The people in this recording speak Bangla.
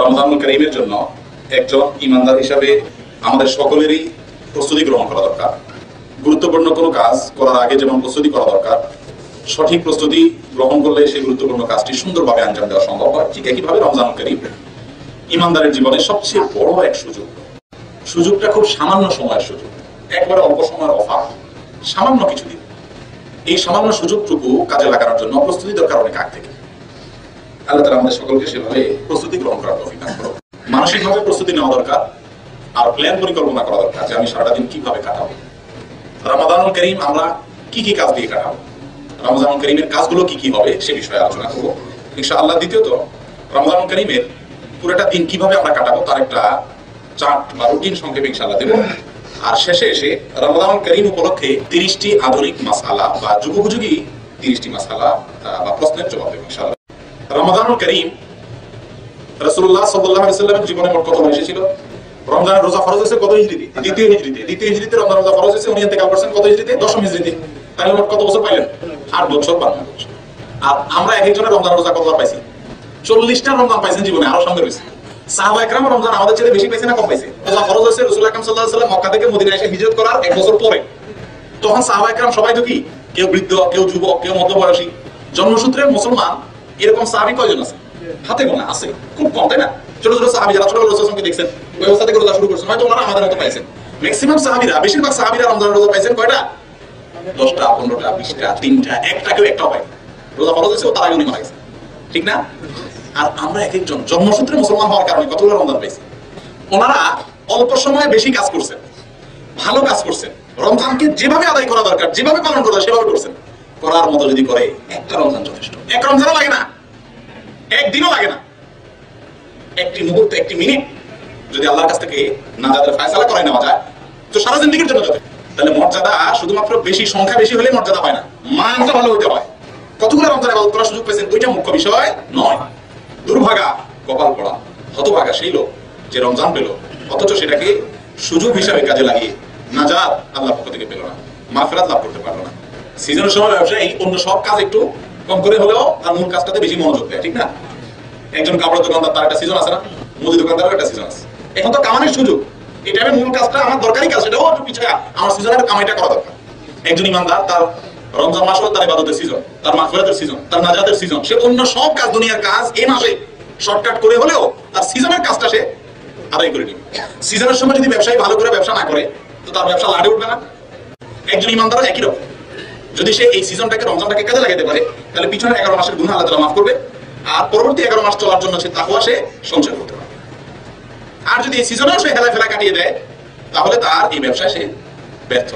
রমজানুল করিমের জন্য একজন ইমানদার হিসাবে আমাদের সকলেরই প্রস্তুতি গ্রহণ করা দরকার। গুরুত্বপূর্ণ কোনো কাজ করার আগে যেমন প্রস্তুতি করা দরকার, সঠিক প্রস্তুতি গ্রহণ করলে সেই গুরুত্বপূর্ণ কাজটি সুন্দরভাবে আঞ্জাম দেওয়া সম্ভব হয়। ঠিক একইভাবে রমজানুল করিম ইমানদারের জীবনে সবচেয়ে বড় এক সুযোগ। সুযোগটা খুব সামান্য সময়ের সুযোগ। একবারে অল্প সময়ের অফার, সামান্য কিছু দিন এই সামান্য সুযোগটুকু কাজে লাগানোর জন্য প্রস্তুতি দরকার অনেক আগ থেকে। আল্লাহ তালা আমাদের সকলকে সেভাবে প্রস্তুতি গ্রহণ করার তৌফিক দান করুন মানসিকভাবে প্রস্তুতি নেওয়া দরকার, আর প্ল্যান পরিকল্পনা করা দরকার যে আমি সারাটা দিন কীভাবে কাটাবো। রমাদানুল করিম আমরা কি কি কাজ দিয়ে কাটাবো? রমজানুল করিমের কাজগুলো কি কি হবে সে বিষয়ে আলোচনা করব। ইনশাআল্লাহ দ্বিতীয়ত রমজানুল করিমের পুরোটা দিন কীভাবে আমরা কাটাবো তার একটা চার্ট বা রুটিন সংক্ষেপে ইনশাআল্লাহ দেবো। আর শেষে এসে রমজানুল করিম উপলক্ষে তিরিশটি আধুনিক মাসালা বা যুগোপযোগী তিরিশটি মাসালা বা প্রশ্নের জবাব দেবো ইনশাআল্লাহ। রমজানুল করিম সাল্লাল্লাহু সাল্লামের জীবনে মোট কত বয়সে ছিল? রমজানের রোজা ফরজ হয়েছে কত হিজরিতে দ্বিতীয় হিজরিতে দ্বিতীয় হিজরিতে রমজান রোজা ফরজ হয়েছে উনি ইন্তেকাল করছেন কত হিজরিতে দশম হিজরিতে তাহলে মোট কত বছর পাইলেন? আট বছর বান্ন আর আমরা এক একজনের রমজান রোজা কতবার পাইছি? চল্লিশটা রমজান পাইছেন জীবনে, আরও সঙ্গে রয়েছে। সাহাবা একরাম রমজান আমাদের চেয়ে বেশি পাইছে না কম পাইছে? রোজা ফরজ হয়েছে রসুল আকরাম আলাইহি সাল্লাম মক্কা থেকে মদিনায় এসে হিজরত করার এক বছর পরে। তখন সাহাবা একরাম সবাই তো কি কেউ বৃদ্ধ, কেউ যুবক, কেউ মধ্যবয়সী। জন্মসূত্রে মুসলমান। এরকম সাহাবি কয়জন আছে? হাতে গোনা আছে। খুব কম, তাই না? ছোট ছোট সাহাবি যারা ছোট রসুল সঙ্গে দেখছেন, ওই অবস্থা থেকে রোজা শুরু করছেন। হয়তো ওনারা আমাদের মতো পাইছেন। ম্যাক্সিমাম সাহাবিরা, বেশিরভাগ সাহাবিরা রমজান রোজা পাইছেন কয়টা? দশটা, পনেরোটা, বিশটা, তিনটা, একটা কেউ একটাও পাই রোজা ফরজ হয়েছে, ও তার আগে মারা গেছে ঠিক না? আর আমরা এক একজন, জন্মসূত্রে মুসলমান হওয়ার কারণে কতগুলো রমজান পাইছি? ওনারা অল্প সময়ে বেশি কাজ করছেন, ভালো কাজ করছেন। রমজানকে যেভাবে আদায় করা দরকার, যেভাবে পালন করা সেভাবে করছেন। করার মতো যদি করে একটা রমজান যথেষ্ট। এক রমজানও লাগে না। একদিনও লাগে না। একটি মুহূর্ত একটি মিনিট যদি আল্লাহর কাছ থেকে না যাদের ফায়সালা করাই নেওয়া যায় তো সারা জিন্দগির জন্য যথেষ্ট। তাহলে মর্যাদা শুধুমাত্র বেশি সংখ্যা বেশি হলে মর্যাদা পায় না মানটা ভালো হতে হয়। কতগুলো রমজান আবাদত করার সুযোগ পেয়েছেন? দুইটা মুখ্য বিষয় নয়। দুর্ভাগা কপাল পড়া হতভাগা সেই লোক যে রমজান পেল অথচ সেটাকে সুযোগ হিসাবে কাজে লাগিয়ে নাজাত আল্লাহ পক্ষ থেকে পেল না মাফেরাত লাভ করতে পারল না। সিজনের সময় ব্যবসায়ী অন্য সব কাজ একটু কম করে হলেও তার মূল কাজটাতে বেশি মনোযোগ দেয়, ঠিক না? একজন কাপড়ের দোকানদার, তার একটা সিজন আছে না? মুদি দোকানদারও একটা সিজন আছে। এখন তো কামানোর সুযোগ। এটা আমি মূল কাজটা আমার দরকারি কাজ, সেটাও একটু পিছিয়ে আমার সিজনের কামাইটা করা দরকার। একজন ইমানদার, তার রমজান মাস হলো তার ইবাদতের সিজন তার মাগফিরাতের সিজন তার নাজাতের সিজন সে অন্য সব কাজ, দুনিয়ার কাজ এই মাসে শর্টকাট করে হলেও তার সিজনের কাজটা সে আদায় করে নেবে। সিজনের সময় যদি ব্যবসায়ী ভালো করে ব্যবসা না করে, তো তার ব্যবসা লাড়ে উঠবে না। একজন ইমানদারও একই রকম। যদি সে এই সিজনটাকে রমজানটাকে কাজে লাগাতে পারে, তাহলে পিছনে এগারো মাসের গুণ আল্লাহ মাফ করবে, আর পরবর্তী এগারো মাস চলার জন্য সে তাকুয়া সে সঞ্চয় করতে পারে আর যদি এই সিজনেও সে হেলা ফেলা কাটিয়ে দেয়, তাহলে তার এই ব্যবসায় সে ব্যর্থ